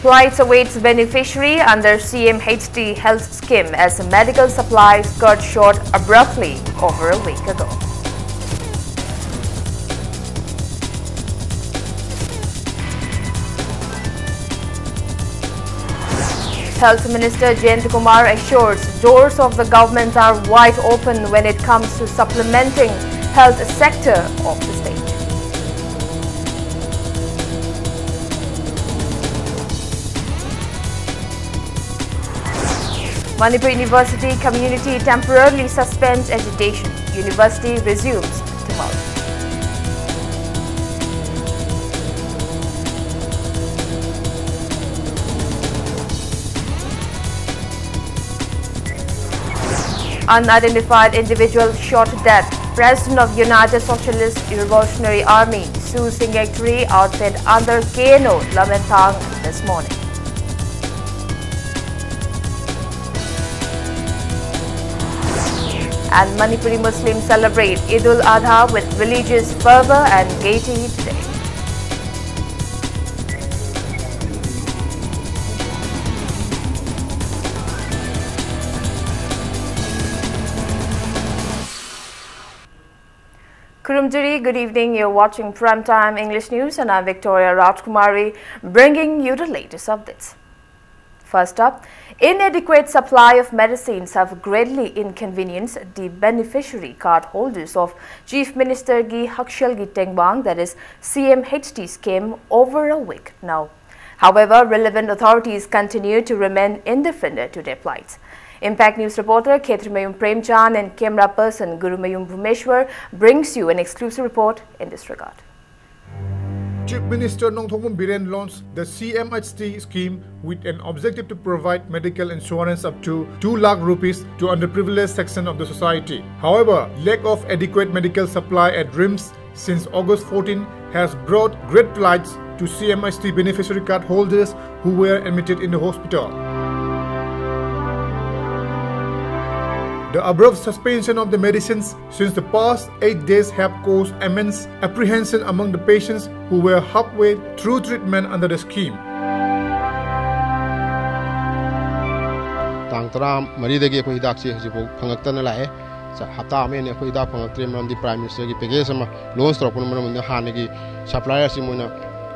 Plights awaits beneficiary under CMHT health scheme as medical supplies cut short abruptly over a week ago. Health Minister Jayant Kumar assures doors of the government are wide open when it comes to supplementing health sector of the state. Manipur University community temporarily suspends agitation. University resumes tomorrow. Unidentified individual shot death. President of United Socialist Revolutionary Army, Su Singakri, outfit under KNO Lamentang this morning. And Manipuri Muslims celebrate Eid al-Adha with religious fervor and gaiety today. Kurumjuri, good evening. You're watching Primetime English News and I'm Victoria Rajkumari bringing you the latest updates. First up, inadequate supply of medicines have greatly inconvenienced the beneficiary card holders of Chief Minister Gi Hakshal Tengbang, that is CMHT scheme, over a week now. However, relevant authorities continue to remain indifferent to their plight. Impact News reporter Khetrimayum Premchan and camera person Gurumayum Bhumeshwar brings you an exclusive report in this regard. Chief Minister Nongthombam Biren launched the CMHT scheme with an objective to provide medical insurance up to 2 lakh rupees to underprivileged section of the society. However, lack of adequate medical supply at RIMS since August 14 has brought great plights to CMHT beneficiary card holders who were admitted in the hospital. The abrupt suspension of the medicines since the past eight days have caused immense apprehension among the patients who were halfway through treatment under the scheme. ꯇꯥꯡ ꯇꯔꯥ ꯃꯔꯤꯗꯒꯤ ꯑꯩꯈꯣꯏ ꯍꯤꯗꯥꯛꯁꯤ ꯍꯧꯖꯤꯛꯐꯥꯎ ꯐꯪꯉꯛꯇꯅ ꯂꯥꯛꯑꯦ ꯍꯞꯇꯥ ꯑꯃ ꯑꯩꯈꯣꯏ ꯍꯤꯗꯥꯛ ꯐꯪꯉꯛꯇ꯭ꯔꯦ ꯃꯔꯝꯗꯤ ꯄ꯭ꯔꯥꯏꯝ ꯃꯤꯅꯤꯁꯇꯔꯒꯤ ꯄꯦꯀꯦꯖ ꯑꯃ ꯂꯣꯟꯁ ꯇꯧꯔꯛꯄꯅ ꯃꯔꯝ ꯑꯣꯏꯗꯨꯅ ꯍꯥꯟꯅꯒꯤ ꯁꯄ꯭ꯂꯥꯏꯌꯔ ꯑꯁꯤ ꯃꯣꯏꯅ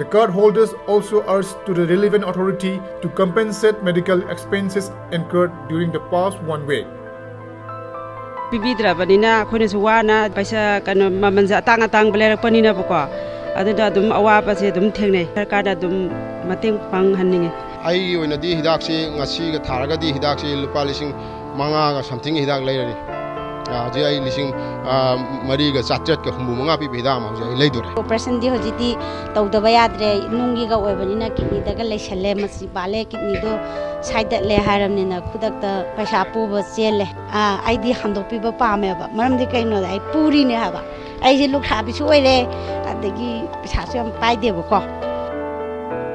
The card holders also urged to the relevant authority to compensate medical expenses incurred during the past one week. ꯄꯤꯕꯤꯗ꯭ꯔꯕꯅꯤꯅ ꯑꯩꯈꯣꯏꯅꯁꯨ ꯋꯥꯅ ꯄꯩꯁꯥ ꯀꯩꯅꯣ ꯃꯃꯜꯁꯦ ꯑꯇꯥꯡ ꯑꯇꯥꯡꯕ ꯂꯩꯔꯛꯄꯅꯤꯅꯕꯀꯣ ꯑꯗꯨꯗ ꯑꯗꯨꯝ ꯑꯋꯥꯕꯁꯦ ꯑꯗꯨꯝ ꯊꯦꯡꯅꯩ ꯁꯔꯀꯥꯔꯗ ꯑꯗꯨꯝ ꯃꯇꯦꯡ ꯄꯥꯡꯍꯟꯅꯤꯡꯉꯤ ꯑꯩꯒꯤ ꯑꯣꯏꯅꯗꯤ ꯍꯤꯗꯥꯛꯁꯤ ꯉꯁꯤꯒ ꯊꯥꯔꯒꯗꯤ ꯍꯤꯗꯥꯛꯁꯤ ꯂꯨꯄꯥ ꯂꯤꯁꯤꯡ ꯃꯉꯥꯒ ꯁꯝꯊꯤꯡꯒꯤ ꯍꯤꯗꯥꯛ ꯂꯩꯔꯅꯤ ꯍꯧꯖꯤꯛ ꯑꯩ ꯂꯤꯁꯤꯡ ꯃꯔꯤꯒ ꯆꯥꯇ꯭ꯔꯦꯠꯀ ꯍꯨꯝꯐꯨ ꯃꯉꯥ ꯄꯤꯕ ꯍꯤꯗꯥꯛ ꯑꯃ ꯍꯧꯖꯤꯛ ꯑꯩ ꯂꯩꯗꯣꯔꯦ ꯑꯣꯄꯔꯦꯁꯟꯗꯤ ꯍꯧꯖꯤꯛꯇꯤ ꯇꯧꯗꯕ ꯌꯥꯗ꯭ꯔꯦ ꯅꯨꯡꯒꯤꯒ ꯑꯣꯏꯕꯅꯤꯅ ꯀꯤꯗꯅꯤꯗꯒ ꯂꯩꯁꯜꯂꯦ ꯃꯁꯤ ꯄꯥꯜꯂꯦ ꯀꯤꯗꯅꯤꯗꯣ ꯁꯥꯏꯗꯠꯂꯦ ꯍꯥꯏꯔꯕꯅꯤꯅ ꯈꯨꯗꯛꯇ ꯄꯩꯁꯥ ꯄꯨꯕ ꯆꯦꯜꯂꯦ ꯑꯩꯗꯤ ꯍꯟꯗꯣꯛꯄꯤꯕ ꯄꯥꯝꯃꯦꯕ ꯃꯔꯝꯗꯤ ꯀꯩꯅꯣꯗ ꯑꯩ ꯄꯨꯔꯤꯅꯦ ꯍꯥꯏꯕ ꯑꯩꯁꯦ ꯂꯨꯈ꯭ꯔꯥꯕꯤꯁꯨ ꯑꯣꯏꯔꯦ ꯑꯗꯒꯤ ꯄꯩꯁꯥꯁꯨ ꯌꯥꯝ ꯄꯥꯏꯗꯦꯕꯀꯣ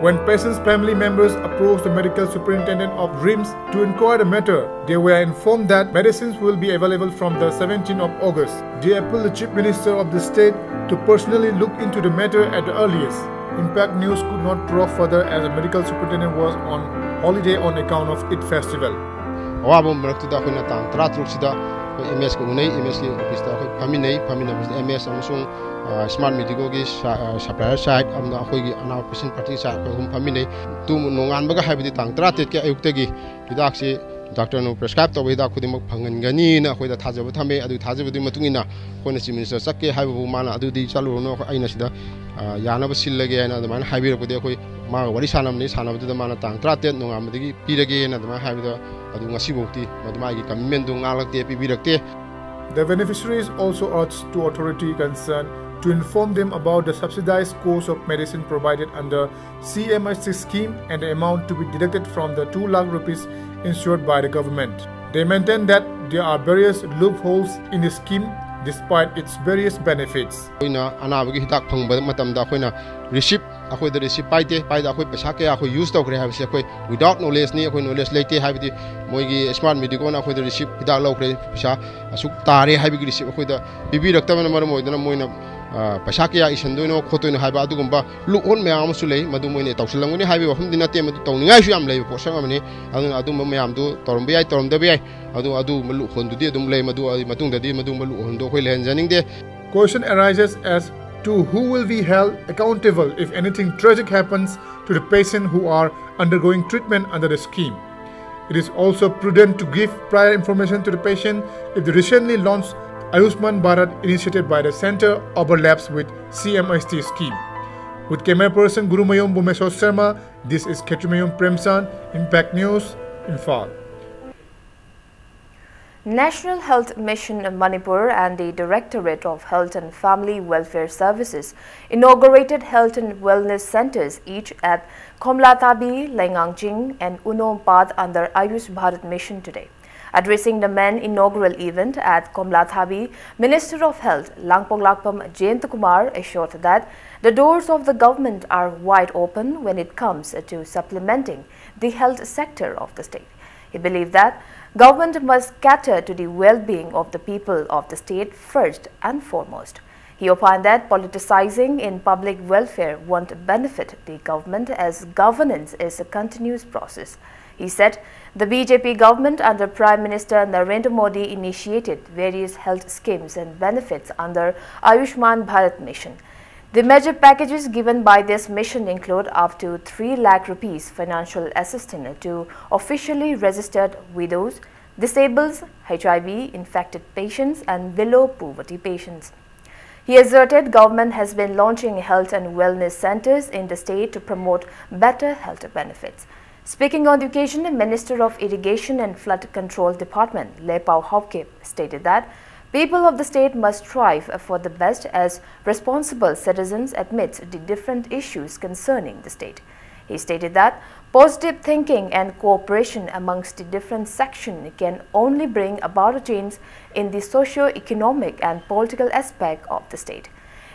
When patient's family members approached the medical superintendent of RIMS to inquire the matter, they were informed that medicines will be available from the 17th of August. They appealed the chief minister of the state to personally look into the matter at the earliest. Impact News could not probe further as the medical superintendent was on holiday on account of Eid festival. MS smart medico की supplier side अखोगी अनाव patient party side फमीने तुम नोगानबग है तांग तेट के अयुक्त की हिदाक से डॉक्टर ने तब हिदा खुद फंगनगनी अखोद थाजब थमे थाजबदी अखोन चीफ मिनिस्टर चके है माना चलूनो यानब सिलगे अदम अखोई वरी सानमने सानबद माना तांग तरा तेट नोगामदी पीरगे अदम है मागी कमिटमेंट गालते पीबीरते The beneficiaries also urged to authority concerned to inform them about the subsidized course of medicine provided under CMI6 scheme and the amount to be deducted from the 2 lakh rupees insured by the government. They maintain that there are various loopholes in the scheme despite its various benefits. अखोदे से पाइते pipe अखोई पैसा क्या अखोई use तौरे है अखोई without knowledge नहीं अखोई लेते हैं मोगी स्मार्ट अखोद रिसीप हिदा लौरे पैसा असुक तारे है अखोद पैसा क्या इसनदोनो खोतोनो है लुक ओन मैम मधु है वफम नाते तौनी पोसम अदम मैम तौरब या तौरब या लुक होंदी मधु look question to who will be held accountable if anything tragic happens to the patient who are undergoing treatment under the scheme. It is also prudent to give prior information to the patient if the recently launched Ayushman Bharat initiated by the center overlaps with CMHT scheme. With camera person Gurumayum Bhumeshwar Sharma, this is Khetrimayum Premchan, Impact News, Imphal. National Health Mission Manipur and the Directorate of Health and Family Welfare Services inaugurated health and wellness centers each at Komlathabi, Lengangching and Unompad under Ayush Bharat Mission today. Addressing the main inaugural event at Komlathabi, Minister of Health Langpoglakpam Jayant Kumar assured that the doors of the government are wide open when it comes to supplementing the health sector of the state. He believed that government must cater to the well-being of the people of the state first and foremost. He opined that politicizing in public welfare won't benefit the government as governance is a continuous process. He said the BJP government under Prime Minister Narendra Modi initiated various health schemes and benefits under Ayushman Bharat mission. The major packages given by this mission include up to 3 lakh rupees financial assistance to officially registered widows, disabled, HIV infected patients and below poverty patients. He asserted government has been launching health and wellness centers in the state to promote better health benefits. Speaking on the occasion, the Minister of Irrigation and Flood Control Department, Letpao Haokip, stated that people of the state must strive for the best as responsible citizens amidst the different issues concerning the state. He stated that positive thinking and cooperation amongst the different sections can only bring about a change in the socio-economic and political aspect of the state.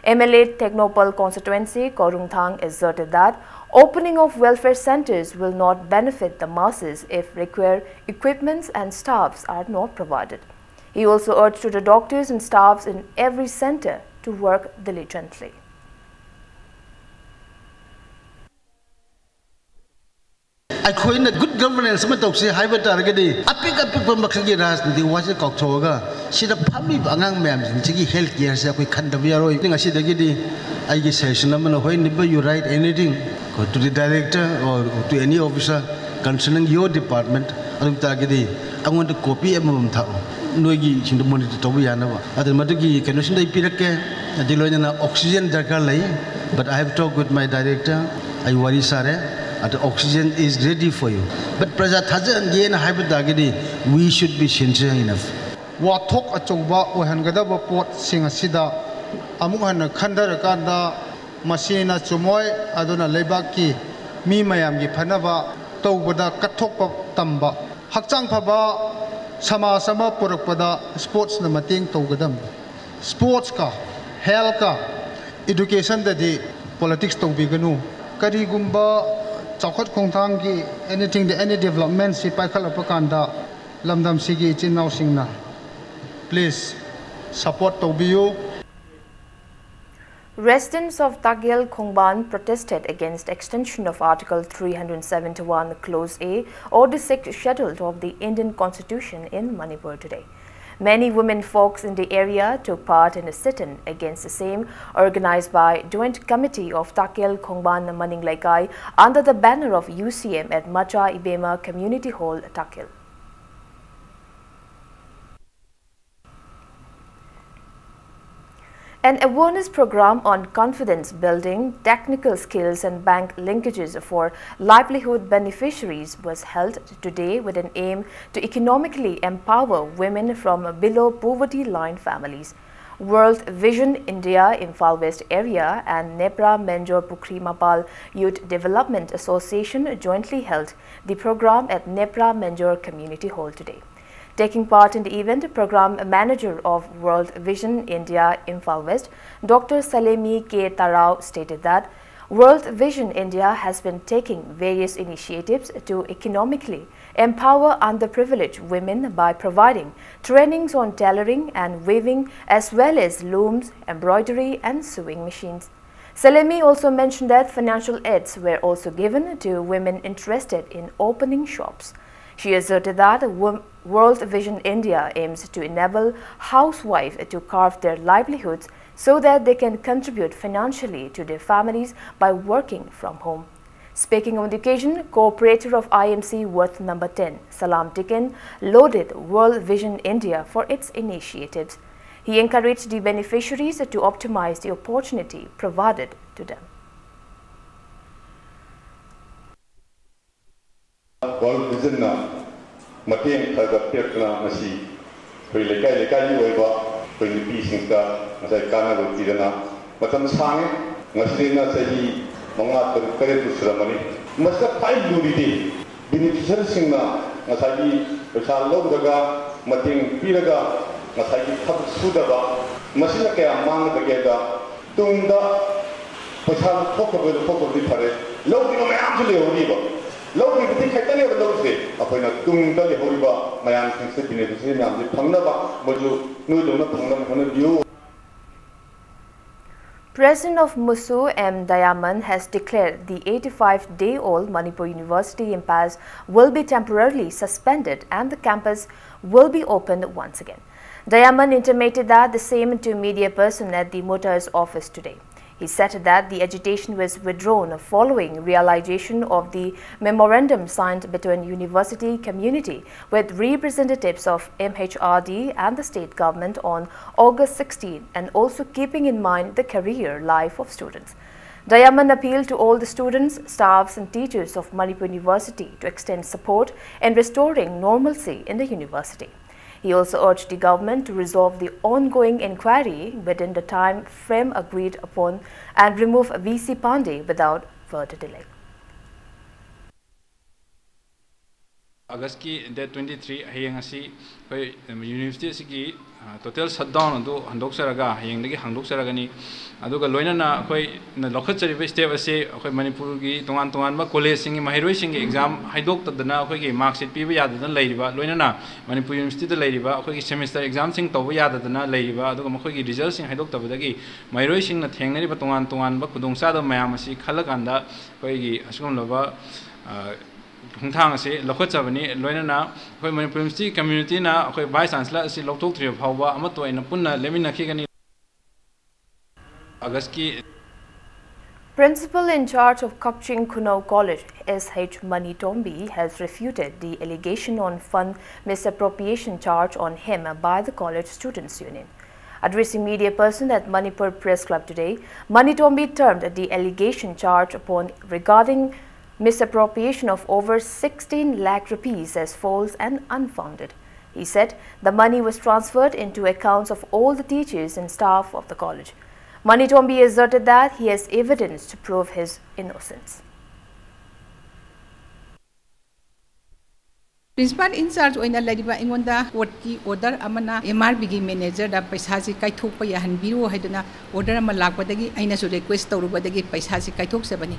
MLA Tengnoupal constituency Korungthang asserted that opening of welfare centers will not benefit the masses if required equipments and staffs are not provided. He also urged to the doctors and staffs in every center to work diligently. ꯑꯩꯈꯣꯏꯅ good governance ꯑꯃ ꯇꯧꯁꯤ ꯍꯥꯏꯕ ꯇꯥꯔꯒꯗꯤ ꯑꯄꯤꯛ ꯑꯄꯤꯛꯄ ꯃꯈꯜꯒꯤ ꯔꯥꯖꯅꯤꯇꯤ ꯋꯥꯁꯦ ꯀꯥꯎꯊꯣꯛꯑꯒ ꯁꯤꯗ ꯐꯝꯃꯤꯕ ꯑꯉꯥꯡ ꯃꯌꯥꯝꯁꯤꯡꯁꯤꯒꯤ ꯍꯦꯜꯊ ꯀꯤꯌꯔꯁꯦ ꯑꯩꯈꯣꯏ ꯈꯟꯗꯕ ꯌꯥꯔꯣꯏ ꯉꯁꯤꯗꯒꯤꯗꯤ ꯑꯩꯒꯤ ꯁꯖꯦꯁꯟ ꯑꯃꯅ ꯍꯣꯏ ꯅꯤꯕ ꯌꯨ right anything to the director or to any officer concerning your department ꯑꯗꯨ ꯇꯥꯔꯒꯗꯤ ꯑꯩꯉꯣꯟꯗ ꯀꯣꯄꯤ ꯑꯃꯃꯝ ꯊꯥꯛꯑꯣ नोगी सिंह मोनीटर तब यानब कहीं पीरके लोना ऑक्सीजन दरकार ले but I have talk with my director आई वारी सारे अट oxygen is ready for you but प्रजा थाजनगे we should be sincere enough वाथोक अचौब ओहनगदब पोट सिंह अमुक हन खंधरकान मसीना चुमोय अदुना लेबाक की मी मयाम की फनबा तौबदा कथोप तंबा हक्चांग फबा sama sama purukpada sports na mating togadam sports ka health ka education da di politics to bi ganu. Kari gumba chakhot khongthang gi anything the any development si pai khala da lamdam sigi chinaw singna please support to bi you Residents of Tagyal Khongban protested against extension of Article 371 Clause A or the sixth schedule of the Indian Constitution in Manipur today. Many women folks in the area took part in a sit-in against the same organized by Joint Committee of Takel Khongban Maninglaikai under the banner of UCM at Macha Ibema Community Hall, Takel. An awareness program on confidence building, technical skills and bank linkages for livelihood beneficiaries was held today with an aim to economically empower women from below poverty line families. World Vision India Imphal West Area and Nepra Menjor Pukri Mapal Youth Development Association jointly held the program at Nepra Menjor Community Hall today. Taking part in the event, Program Manager of World Vision India Imphal West, Dr. Salemi K. Tarao stated that World Vision India has been taking various initiatives to economically empower underprivileged women by providing trainings on tailoring and weaving as well as looms, embroidery and sewing machines. Salemi also mentioned that financial aids were also given to women interested in opening shops. She asserted that World Vision India aims to enable housewives to carve their livelihoods so that they can contribute financially to their families by working from home. Speaking on the occasion, co-operator of IMC Worth Number 10, Salam Tikin, lauded World Vision India for its initiatives. He encouraged the beneficiaries to optimize the opportunity provided to them. World Vision uh, မတင်ခါကပြက်နာမရှိဖိလေကဲလေကဲယူဝေဘဖိလိပီစင်ကမဆိုင်ကာနာကိုပြည်နာမတမဆောင်ငစတင်နာစကြီးမငါတကဲသူစရမနီမစဖိုင်လူဒီဒီဘီနီဖီဆာစင်နာမဆိုင်ကြီးပစာလုံးဒကမတင်ပြည်ကမဆိုင်ကြီးဖတ်စုဒကမစလကဲအမန်တကဲကတုံဒပစာဖတ်ဖို့ဖို့ဒီဖရဲလုံးဒီမအောင်လေဟိုဒီပါ President of MUSU M. Dayaman has declared the 85-day-old Manipur University impasse will be temporarily suspended and the campus will be opened once again. Dayaman intimated that the same to media person at the Motors office today. He said that the agitation was withdrawn following realization of the memorandum signed between university community with representatives of MHRD and the state government on August 16 and also keeping in mind the career life of students. Dayaman appealed to all the students, staffs and teachers of Manipur University to extend support in restoring normalcy in the university. He also urged the government to resolve the ongoing inquiry within the time frame agreed upon and remove VC Pandey without further delay. August ki date 23 hayang asi university total shutdown adu handok saraga hayang dagi handok saraga ni aduga loina na koi na lokhat chari be step ase koi manipur gi tongan tongan ba college singi mahiroi singi exam haidok tadana koi gi mark sheet pi ba yadana leiriba loina na manipur university da leiriba koi gi ꯈꯣꯡꯊꯥꯡ ꯑꯁꯤ ꯂꯧꯈꯠꯆꯕꯅꯤ ꯂꯣꯏꯅꯅ Principal in charge of Kakching Khunou College, S.H. Manitombi, has refuted the allegation on fund misappropriation charge on him by the college students' union. Addressing media person at Manipur Press Club today, Manitombi termed the allegation charge upon regarding misappropriation of over 16 lakh rupees as false and unfounded. He said the money was transferred into accounts of all the teachers and staff of the college. Manitombi asserted that he has evidence to prove his innocence. Principal incharge ꯑꯣꯏꯅ ꯂꯩꯔꯤꯕ ꯑꯩꯉꯣꯟꯗ ꯀꯣꯔꯠꯀꯤ order ꯑꯃꯅ M R ꯕꯤꯒꯤ ꯃꯦꯅꯦꯖꯔꯗ ꯄꯩꯁꯥꯁꯤ ꯀꯥꯏꯊꯣꯛꯄ ꯌꯥꯍꯟꯕꯤꯔꯣ ꯍꯥꯏꯗꯨꯅ ꯑꯣꯔꯗꯔ ꯑꯃ ꯂꯥꯛꯄꯗꯒꯤ ꯑꯩꯅꯁꯨ ꯔꯤꯀ꯭ꯋꯦꯁ ꯇꯧꯔꯨꯕꯗꯒꯤ ꯄꯩꯁꯥꯁꯤ ꯀꯥꯏꯊꯣꯛꯆꯕꯅꯤ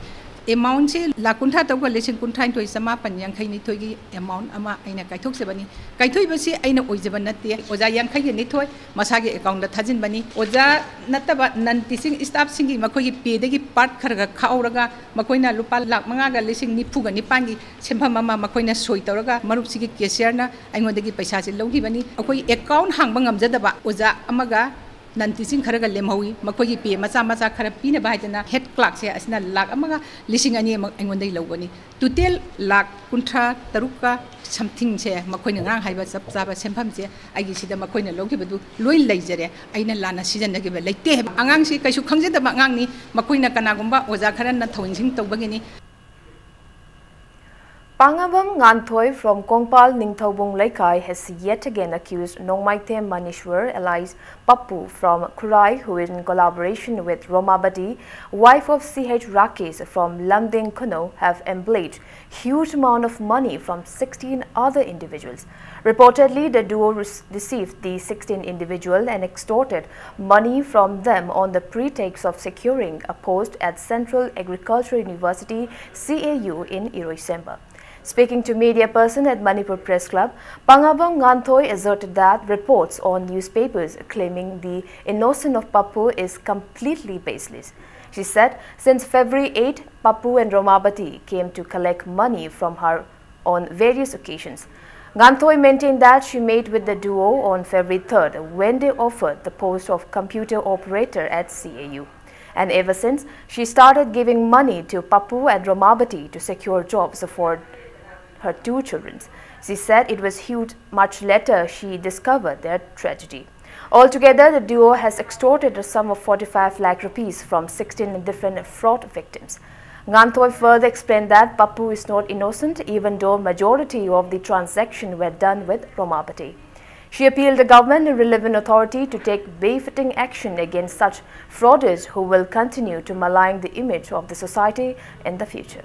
एम आर बी मैनेजर पैसा से कईथोप याहनबीरो ऑर्डर लापदी रिक्वेस्ट तौरबदी पैसा से कईथोसबनी एमाउंट से लाख कुंठा तब लिंग कुंठाई चमापन यांखई निथोगी एमाउंट अगर कईथोसबनी कईथोबसे ओजब नाते ओजा यांखई निथोय मसागे एकाउंट थाजिनबनी ओजा नतब none teaching staff सिंगी मखोगी पेदगी part Kharga खाउरगा मखोइना लुपा lakh मंगागा लिंग निफुगा निपांगी सेंफम अमा मखोइना सोई तौरगा मरुपसिगी केशियरना अइंगोदगी पैसा से लौगिबनी अखोई account हांगबा ngamjadaba oja amaga nan teaching kharaga lemhawi makhoi pe macha macha khara pina baidana head clerk se asina lak amaga ꯅꯟꯇꯤꯁꯤꯡ ꯈꯔꯒ ꯂꯦꯝꯍꯧꯏ ꯃꯈꯣꯏꯒꯤ ꯄꯦ ꯃꯆꯥ ꯃꯆꯥ ꯈꯔ ꯄꯤꯅꯕ ꯍꯥꯏꯗꯅ ꯍꯦꯠ ꯀ꯭ꯂꯥꯛꯁꯦ ꯑꯁꯤꯅ ꯂꯥꯛ ꯑꯃꯒ ꯂꯤꯁꯤꯡ ꯑꯅꯤ ꯑꯃ ꯑꯩꯉꯣꯟꯗꯒꯤ ꯂꯧꯕꯅꯤ ꯇꯣꯇꯦꯜ ꯂꯥꯛ ꯀꯨꯟꯊ꯭ꯔꯥ ꯇꯔꯨꯛꯀ ꯁꯝꯊꯤꯡꯁꯦ ꯃꯈꯣꯏꯅ ꯉꯔꯥꯡ ꯍꯥꯏꯕ ꯆꯞ ꯆꯥꯕ ꯁꯦꯟꯐꯝꯁꯦ ꯑꯩꯒꯤꯁꯤꯗ ꯃꯈꯣꯏꯅ ꯂꯧꯈꯤꯕꯗꯨ ꯂꯣꯏ ꯂꯩꯖꯔꯦ ꯑꯩꯅ ꯂꯥꯟꯅ ꯁꯤꯖꯤꯟꯅꯈꯤꯕ ꯂꯩꯇꯦ ꯍꯥꯏꯕ ꯑꯉꯥꯡꯁꯤ ꯀꯩꯁꯨ ꯈꯪꯖꯗꯕ ꯑꯉꯥꯡꯅꯤ ꯃꯈꯣꯏꯅ ꯀꯅꯥꯒꯨꯝꯕ ꯑꯣꯖꯥ ꯈꯔꯅ ꯊꯧꯑꯣꯏꯟꯁꯤꯡ ꯇꯧꯕꯒꯤꯅꯤ Pangabam Nganthoi from Kongpal Ningthobung Laikai has yet again accused Nongmaite Manishwar allies Pappu from Kurai who is in collaboration with Romabati, wife of CH Rakesh from Lamding Kuno have embezzled huge amount of money from 16 other individuals. Reportedly, the duo deceived the 16 individual and extorted money from them on the pretext of securing a post at Central Agricultural University CAU in Iroisemba. Speaking to media person at Manipur Press Club, Pangabong Nganthoi asserted that reports on newspapers claiming the innocence of Papu is completely baseless. She said since February 8, Papu and Romabati came to collect money from her on various occasions. Ganthoi maintained that she met with the duo on February 3rd when they offered the post of computer operator at CAU. And ever since, she started giving money to Papu and Romabati to secure jobs for her two children. She said it was huge much later she discovered their tragedy. Altogether, the duo has extorted a sum of 45 lakh rupees from 16 different fraud victims. Nganthoi further explained that Pappu is not innocent even though majority of the transactions were done with Romabati. She appealed the government and relevant authority to take befitting action against such fraudsters who will continue to malign the image of the society in the future.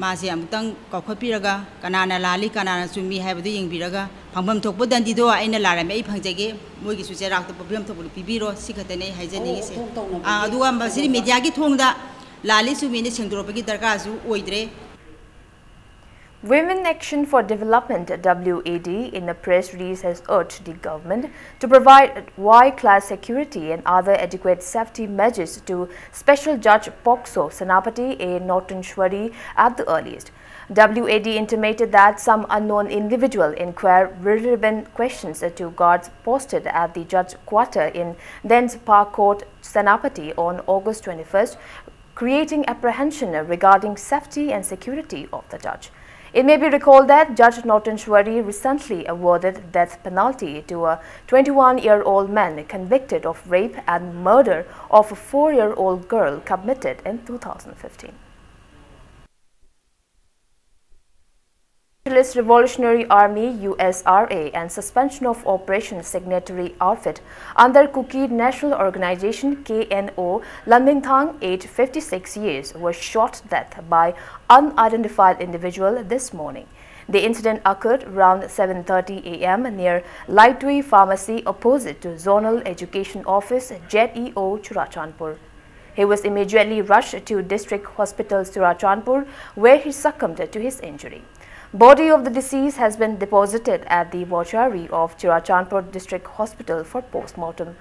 मासे अमुतंग कौखपीरगा कनाना लाली कनाना चुमी हैबदो यंगबीरगा फंगबम थोकबो दंदीदो आइना लारामे ए फंगजेगे मोगी सुचे राख तो पबियम थोकबो पिबीरो सिखतने हाइजेनिगे से आ दुगा मसिरी की थोंगदा लाली चुमी ने सेंगदोरपगी दरकासु ओइद्रे Women Action for Development WAD in a press release has urged the government to provide Y-class security and other adequate safety measures to Special Judge POCSO Senapati A. Notanshwari at the earliest. WAD intimated that some unknown individual inquired relevant questions to guards posted at the judge quarter in Dens Park Court, Senapati on August 21st, creating apprehension regarding safety and security of the judge. It may be recalled that Judge Notanshwari recently awarded death penalty to a 21-year-old man convicted of rape and murder of a 4-year-old girl committed in 2015. Socialist Revolutionary Army USRA and suspension of Operations signatory outfit under Kuki National Organization KNO Lamingthang aged 56 years was shot death by unidentified individual this morning. The incident occurred around 7.30 am near Lightway Pharmacy opposite to Zonal Education Office ZEO Churachandpur. He was immediately rushed to District Hospital Churachandpur where he succumbed to his injury. Body of the deceased has been deposited at the mortuary of Churachandpur District Hospital for post-mortem.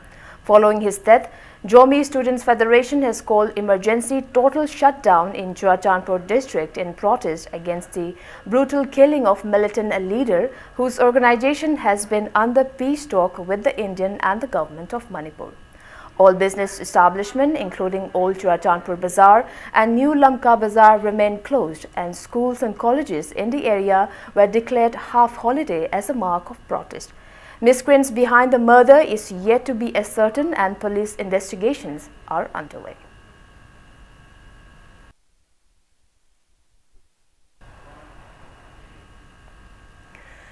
Following his death, Zomi Students Federation has called emergency total shutdown in Churachandpur district in protest against the brutal killing of militant leader whose organization has been under peace talk with the Indian and the government of Manipur. All business establishments, including Old Churachandpur Bazaar and New Lamka Bazaar, remain closed and schools and colleges in the area were declared half-holiday as a mark of protest. Miscreants behind the murder is yet to be ascertained and police investigations are underway.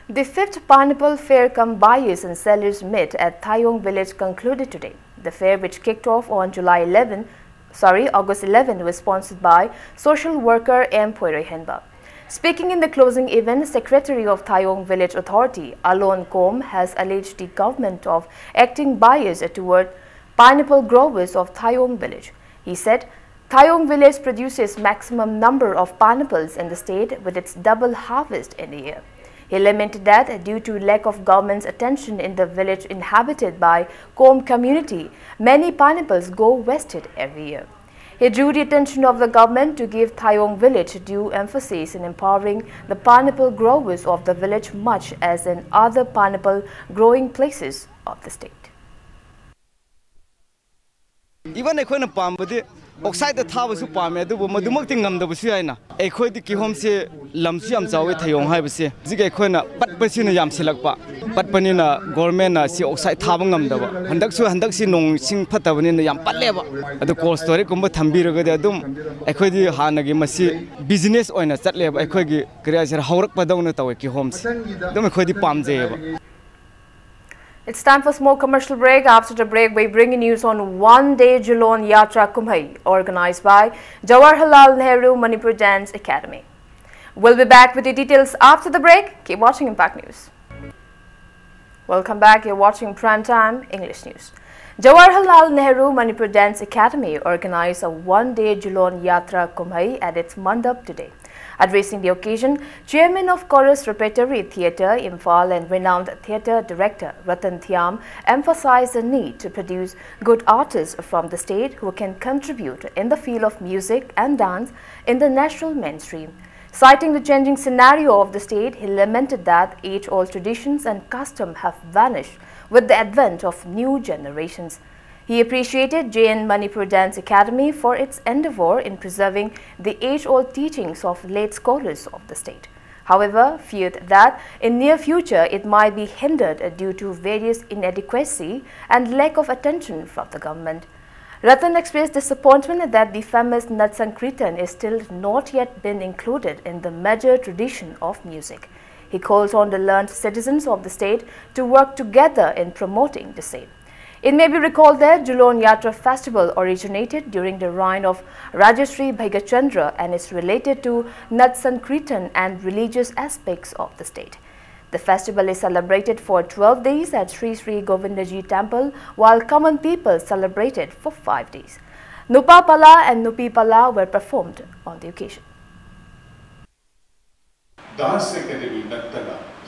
The fifth Pineapple Fair come buyers and sellers meet at Thayong village concluded today. The fair, which kicked off on July 11, sorry, August 11, was sponsored by social worker M. Henba. Speaking in the closing event, Secretary of Thayong Village Authority, Alon Kom, has alleged the government of acting bias toward pineapple growers of Thayong Village. He said, Thayong Village produces maximum number of pineapples in the state with its double harvest in a year. He lamented that due to lack of government's attention in the village inhabited by Kom community, many pineapples go wasted every year. He drew the attention of the government to give Thayong village due emphasis in empowering the pineapple growers of the village much as in other pineapple growing places of the state. Even ओक्साइड थाबसु पामे अदुबु मदुमक्ति ngamdabusu yaina ekhoi di kihom se lamsu yam chawe thayong haibse jige khoina patpasi na yam silakpa patpani na government na si oxai thaba ngamdaba handak su handak si nong sing phatabani na yam patleba adu call story kumba thambiraga de adum ekhoi di hanagi masi business oina chatleba ekhoi gi kriya sir haurak padawna tawe kihom se adum ekhoi di pamjeyeba It's time for a small commercial break. After the break, we bring you news on One Day Julon Yatra Kumbh, organized by Jawaharlal Nehru Manipur Dance Academy. We'll be back with the details after the break. Keep watching Impact News. Welcome back. You're watching Primetime English News. Jawaharlal Nehru Manipur Dance Academy organized a one-day Julon Yatra Kumbh at its mandap today. Addressing the occasion, Chairman of Chorus Repertory Theatre, Imphal and renowned theatre director Ratan Thiam emphasized the need to produce good artists from the state who can contribute in the field of music and dance in the national mainstream. Citing the changing scenario of the state, he lamented that age-old traditions and custom have vanished with the advent of new generations. He appreciated JN Manipur Dance Academy for its endeavor in preserving the age-old teachings of late scholars of the state. However, feared that in near future it might be hindered due to various inadequacy and lack of attention from the government. Ratan expressed disappointment that the famous Nat Sankirtan is still not yet been included in the major tradition of music. He calls on the learned citizens of the state to work together in promoting the same. It may be recalled that Julon Yatra festival originated during the reign of Rajarshi Bhagyachandra and is related to Nat Sankirtan and religious aspects of the state. The festival is celebrated for 12 days at Sri Sri Govindaji temple while common people celebrated for 5 days. Nupa Pala and Nupi Pala were performed on the occasion. Dance Academy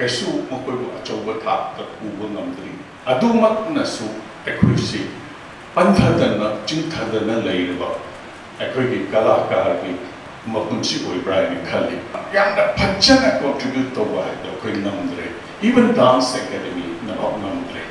arangba adu yamna hajaba potho putho ko ngamsila terba hai batai jabui sahab lila to the the change sector makoi si society da hujiksu kaisu makoi achauba thak ka uba ngamdri adumak nasu ekhuisi ꯄꯟꯊꯗꯅ ꯆꯤꯡꯊꯗꯅ ꯂꯩꯔꯕ ꯑꯩꯈꯣꯏꯒꯤ ꯀꯂꯥꯀꯥꯔꯒꯤ ꯃꯄꯨꯟꯁꯤ ꯑꯣꯏꯕ꯭ꯔꯥ ꯍꯥꯏꯅ ꯈꯜꯂꯤ ꯌꯥꯝꯅ ꯐꯖꯅ ꯀꯣꯟꯇ꯭ꯔꯤꯕ꯭ꯌꯨꯠ ꯇꯧꯕ ꯍꯥꯏꯕꯗꯣ ꯑꯩꯈꯣꯏ ꯉꯝꯗ꯭ꯔꯦ ꯏꯚꯟ ꯗꯥꯟꯁ ꯑꯦꯀꯥꯗꯃꯤꯅ ꯉꯝꯗ꯭ꯔꯦ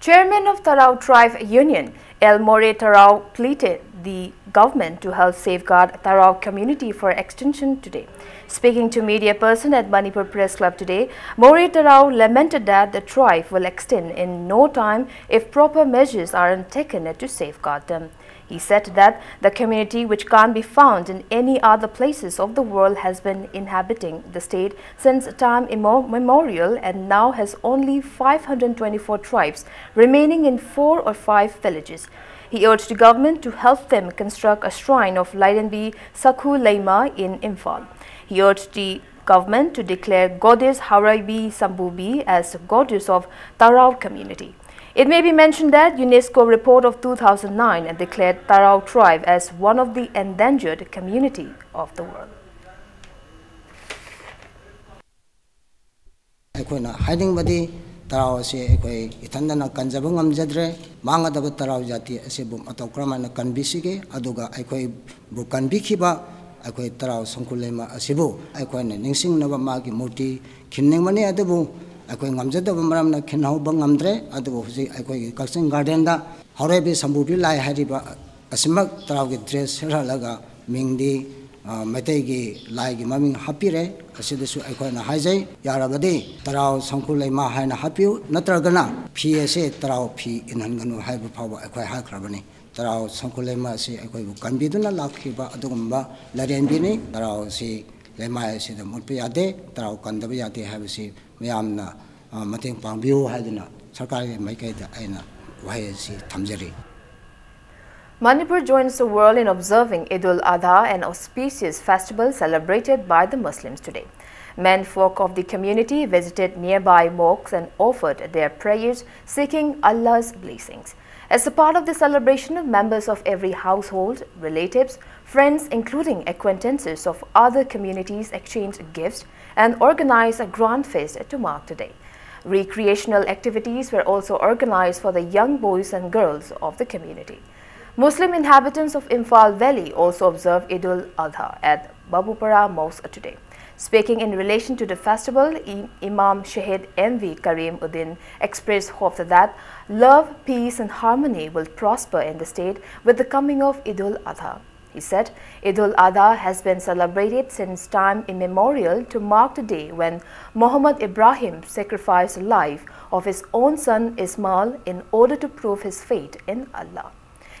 Chairman of Tarau Tribe Union, El More Tarau, pleaded the government to help safeguard Tarau community for extension today. Speaking to media person at Manipur Press Club today, Mori Tarau lamented that the tribe will extend in no time if proper measures aren't taken to safeguard them. He said that the community, which can't be found in any other places of the world, has been inhabiting the state since time immemorial and now has only 524 tribes remaining in four or five villages. He urged the government to help them construct a shrine of Laidenbi Sakhu Leima in Imphal. He urged the government to declare goddess Haraibi Sambubi as goddess of Tarau community. It may be mentioned that UNESCO report of 2009 declared Tarau tribe as one of the endangered community of the world. ꯑꯩꯈꯣꯏꯅ ꯍꯥꯏꯅꯤꯡꯕꯗꯤ tarawasi e koi itanda na kanjaba ngam jadre manga daba tarawu jati e se bum ato krama na kan bisike aduga e koi bu kan bikiba e koi tarawu sungkule ma e se bu e koi na ningsing na ba magi muti kinning mani e debu e koi ngam jada ba maram खिन्ने Abu अखोइ गम्जदब मरम खिन्हब गम्द्रे अबु हजुर अखोइ कचिङ garden हौरेबी सम्बुबी लाइ असमक तराउगी dress सेरहलगा मिंदी मैतैगी लाइगी ममिङ हापिरे असिदसु अखोन हाइजै यारबदि तराव संखु लैमा हाइन हापिउ नत्रगना फी असे तराव फी इनहनगनु हाइबु फाबो अखोय हाखरबनि तराव संखु लैमा असे अखोयबु कम्बिदुना लाखिबा अदुगुम्बा लरेनबिनि तराव असे लैमा द मुटपि यादे तराव कन्दब यादे हाइबसि मयामना मतें पांबिउ हाइदना सरकारै मैकैदा आइना वाइ असे थमजरी Manipur joins the world in observing Eid al-Adha, an auspicious festival celebrated by the Muslims today. Men folk of the community visited nearby mosques and offered their prayers, seeking Allah's blessings. As a part of the celebration, members of every household, relatives, friends, including acquaintances of other communities exchanged gifts and organized a grand feast to mark the day. Recreational activities were also organized for the young boys and girls of the community. Muslim inhabitants of Imphal Valley also observe Eid al-Adha at Babupara Mosque today. Speaking in relation to the festival, Imam Shahid M.V. Karim Uddin expressed hope that love, peace and harmony will prosper in the state with the coming of Eid al-Adha. He said, Eid al-Adha has been celebrated since time immemorial to mark the day when Muhammad Ibrahim sacrificed the life of his own son Ismail in order to prove his faith in Allah.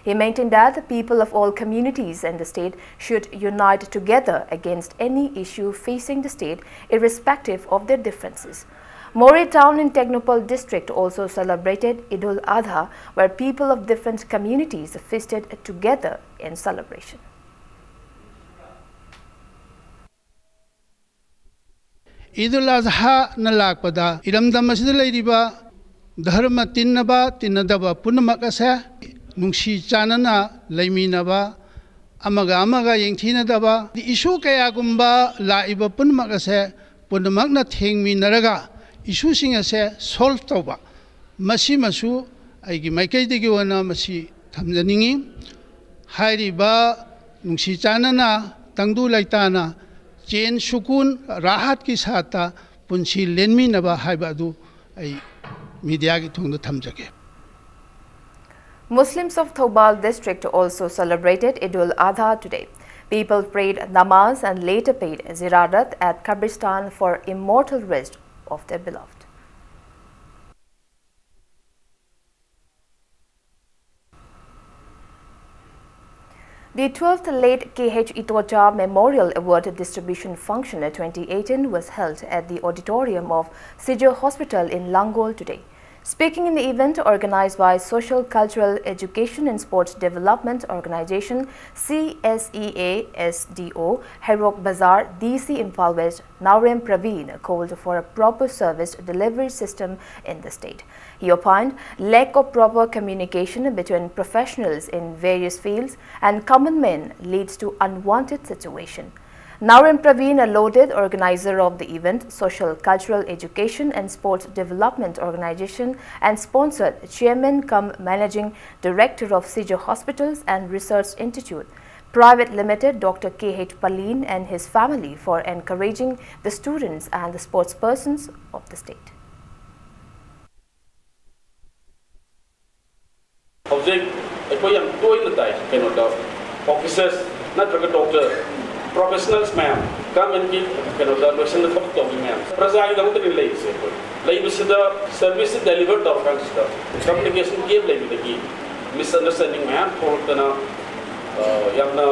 He maintained that the people of all communities in the state should unite together against any issue facing the state irrespective of their differences. Moreh town in Tengnoupal district also celebrated Eid al-Adha where people of different communities feasted together in celebration. Eid al-Adha na lakpada asida leiriba dharma tinnaba tinnadaba punamak ꯅꯨꯡꯁꯤ ꯆꯥꯟꯅꯅ ꯂꯩꯃꯤꯟꯅꯕ ꯑꯃꯒ ꯑꯃꯒ ꯌꯦꯡꯊꯤꯅꯗꯕ ꯏꯁꯨ ꯀꯌꯥꯒꯨꯝꯕ ꯂꯥꯛꯏꯕ ꯄꯨꯝꯅꯃꯛ ꯑꯁꯦ ꯄꯨꯝꯅꯃꯛꯅ ꯊꯦꯡꯃꯤꯟꯅꯔꯒ ꯏꯁꯨꯁꯤꯡ ꯑꯁꯦ ꯁꯣꯜꯕ ꯇꯧꯕ ꯃꯁꯤꯃꯁꯨ ꯑꯩꯒꯤ ꯃꯥꯏꯀꯩꯗꯒꯤ ꯑꯣꯏꯅ ꯃꯁꯤ ꯊꯝꯖꯅꯤꯡꯉꯤ ꯍꯥꯏꯔꯤꯕ ꯅꯨꯡꯁꯤ ꯆꯥꯟꯅꯅ ꯇꯪꯗꯨ ꯂꯩꯇꯥꯅ ꯆꯦꯟ ꯁꯨꯀꯨꯟ ꯔꯥꯍꯠꯀꯤ ꯁꯥꯠꯇ ꯄꯨꯟꯁꯤ ꯂꯦꯟꯃꯤꯟꯅꯕ ꯍꯥꯏꯕ ꯑꯗꯨ ꯑꯩ ꯃꯤꯗꯤꯌꯥꯒꯤ ꯊꯣꯡꯗ ꯊꯝꯖꯒꯦ Muslims of Thoubal district also celebrated Eid al-Adha today. People prayed namaz and later paid ziyarat at Kabristan for immortal rest of their beloved. The 12th late K.H. Itocha Memorial Award distribution function 2018 was held at the auditorium of Shija Hospital in Langol today. Speaking in the event organized by Social Cultural Education and Sports Development Organization CSEA SDO Heirok Bazaar DC Imphal West Naorem Praveen called for a proper service delivery system in the state. He opined lack of proper communication between professionals in various fields and common men leads to unwanted situation. Naorem Praveen, a loaded organizer of the event, Social Cultural Education and Sports Development Organization and sponsored Chairman cum Managing Director of Shija Hospitals and Research Institute, Private Limited, Dr. K.H. Palin and his family for encouraging the students and the sports persons of the state. Officers, not doctor, of the lotion the top of ma'am praja ida mutu professionals ꯃꯌꯥꯝ ꯒꯚꯔꯟꯃꯦꯟꯠꯀꯤ ꯀꯩꯅꯣꯗ ꯂꯣꯏꯁꯤꯟꯕ ꯊꯕꯛ ꯇꯧꯕ the ꯄ꯭ꯔꯖꯥꯒꯤꯗꯃꯛꯇꯅꯤ ꯂꯩꯔꯤꯁꯦ ꯑꯩꯈꯣꯏ ꯂꯩꯕꯁꯤꯗ ꯁꯔꯚꯤꯁꯁꯤ ꯗꯦꯂꯤꯚꯔ ꯇꯧꯔꯀꯥꯟꯁꯤꯗ ꯀꯝꯃꯨꯅꯤꯀꯦꯁꯟ ꯒꯦꯞ ꯂꯩꯕꯗꯒꯤ ꯃꯤꯁꯑꯟꯗꯔꯁꯇꯦꯟꯗꯤꯡ ꯃꯌꯥꯝ ꯊꯣꯛꯂꯛꯇꯅ ꯌꯥꯝꯅ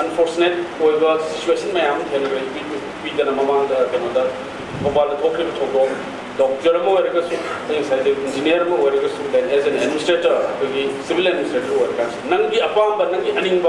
अनफॉर्चुनेट होगा सिचुएशन में हम थे पीदन ममान कहोद भोपाल थोड़े थोड़ों डॉक्टर होरगू इंजीनियर होरगू दें एज एन एडमिनिस्ट्रेटर अगर सिविल एडमिनिस्ट्रेटर होगा नंगी अपाब नंगी अनिंग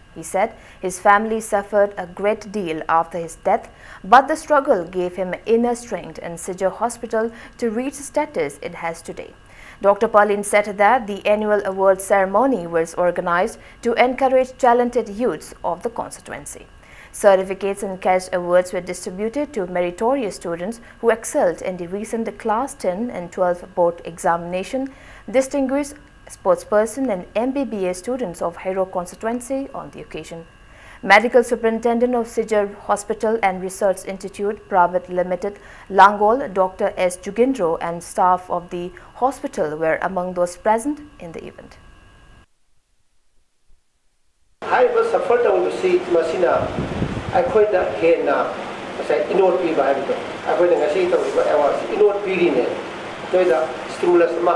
He said his family suffered a great deal after his death, but the struggle gave him inner strength and Shija Hospital to reach the status it has today. Dr. Palin said that the annual award ceremony was organized to encourage talented youths of the constituency. Certificates and cash awards were distributed to meritorious students who excelled in the recent Class 10 and 12 board examination, distinguished sportsperson and MBBA students of Heirok constituency on the occasion. Medical Superintendent of Shija Hospital and Research Institute Private Limited Langol Dr. S. Jugindro and staff of the hospital were among those present in the event. I was suffered on si masina akhoi da hena masai inod pi ba hai to akhoi da ngasi to award inod pi ri ne to da stimulus ma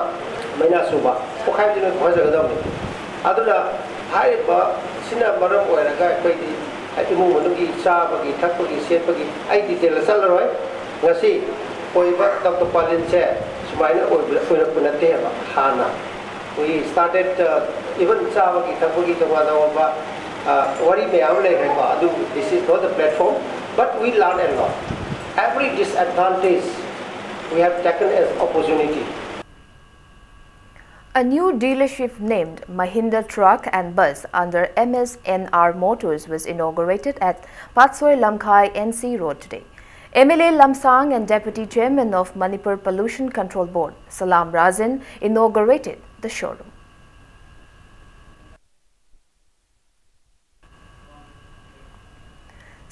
ꯃꯩꯅꯥ ꯁꯨꯕ ꯄꯣꯛꯈꯥꯏꯕꯗꯤ ꯅꯣꯏ ꯐꯖꯒꯗꯕꯅꯤ ꯑꯗꯨꯅ ꯍꯥꯏꯔꯤꯕ ꯁꯤꯅ ꯃꯔꯝ ꯑꯣꯏꯔꯒ ꯑꯩꯈꯣꯏꯗꯤ ꯏꯃꯨꯡ ꯃꯅꯨꯡꯒꯤ ꯆꯥꯕꯒꯤ ꯊꯛꯄꯒꯤ ꯁꯦꯠꯄꯒꯤ ꯑꯩ ꯗꯤꯇꯦꯜꯗ ꯆꯠꯂꯔꯣꯏ ꯉꯁꯤ ꯑꯣꯏꯕ ꯗꯣꯛꯇꯔ ꯄꯥꯂꯤꯟꯁꯦ ꯁꯨꯃꯥꯏꯅ ꯑꯣꯏꯔꯛꯄ ꯅꯠꯇꯦꯕ ꯍꯥꯟꯅ we started uh, even ꯆꯥꯕꯒꯤ ꯊꯛꯄꯒꯤ ꯇꯣꯉꯥꯟ ꯇꯣꯉꯥꯟꯕ wari mayam lekhaiba adu this is not the platform but we learn a lot every disadvantage we have taken as opportunity A new dealership named Mahindra Truck and Bus under MSNR Motors was inaugurated at Patsoi Lamkhai NC Road today. MLA Lamsang and Deputy Chairman of Manipur Pollution Control Board, Salam Razin, inaugurated the showroom.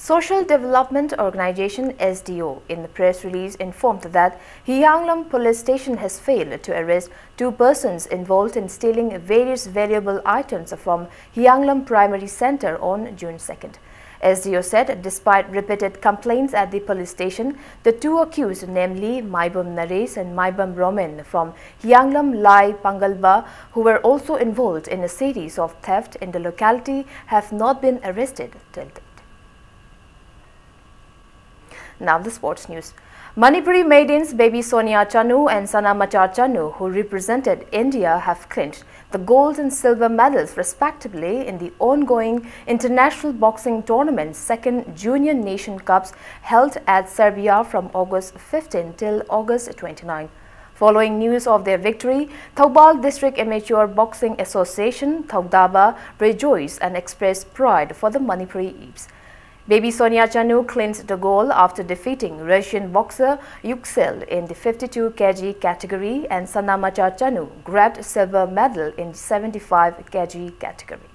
Social Development Organization SDO in the press release informed that Hyanglam police station has failed to arrest two persons involved in stealing various valuable items from Hyanglam Primary Center on June 2nd. SDO said despite repeated complaints at the police station, the two accused, namely Maibum Nares and Maibum Roman from Hyanglam Lai Pangalba, who were also involved in a series of theft in the locality, have not been arrested till date. Now the sports news. Manipuri maidens baby Sonia Chanu and Sanamacha Chanu, who represented India, have clinched the gold and silver medals respectively in the ongoing International Boxing Tournament's second Junior Nation Cups held at Serbia from August 15 till August 29. Following news of their victory, Thoubal District Amateur Boxing Association, Thaugdaba, rejoiced and expressed pride for the Manipuri Eves. Baby Sonia Chanu clinched the goal after defeating Russian boxer Yuksel in the 52 kg category and Sanamacha Chanu grabbed silver medal in 75 kg category.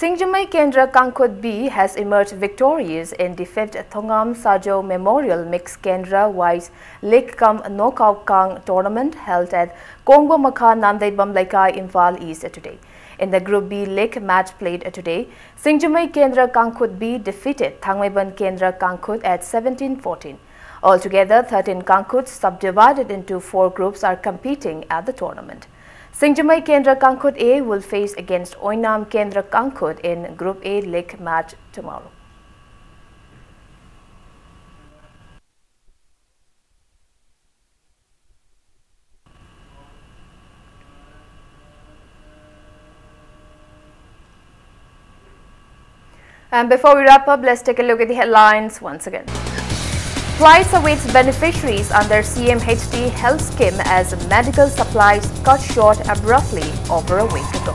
Singjamai Kendra Kangkut B has emerged victorious in the 5th Thongam Sajo Memorial Mixed Kendra Wise League cum Knockout Kang tournament held at Kongba Makha Nandaibam Laikai Imphal East today. In the Group B League match played today, Singjamai Kendra Kangkut B defeated Thangmaiban Kendra Kangkut at 17-14. Altogether, 13 Kangkuts subdivided into four groups are competing at the tournament. Singjamai Kendra Kangkut A will face against Oinam Kendra Kangkut in Group A League match tomorrow. And before we wrap up, let's take a look at the headlines once again. Price awaits beneficiaries under CMHT health scheme as medical supplies cut short abruptly over a week ago.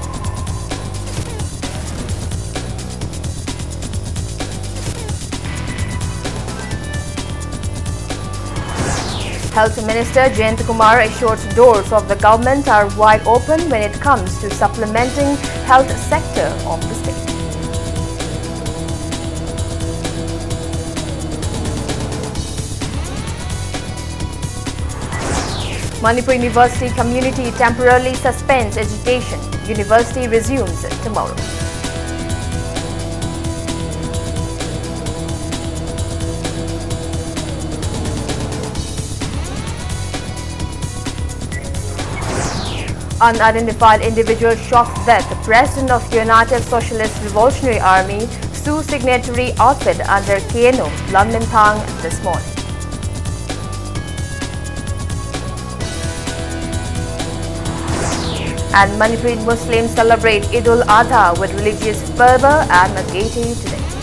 Health Minister Jayant Kumar assured doors of the government are wide open when it comes to supplementing health sector of the state. Manipur University community temporarily suspends education. University resumes tomorrow. Unidentified individual shot death. The president of United Socialist Revolutionary Army, SoO signatory outfit under KNO, Lamminthang this morning. And Manipuri Muslims celebrate Eid ul-Adha with religious fervor and gaiety today.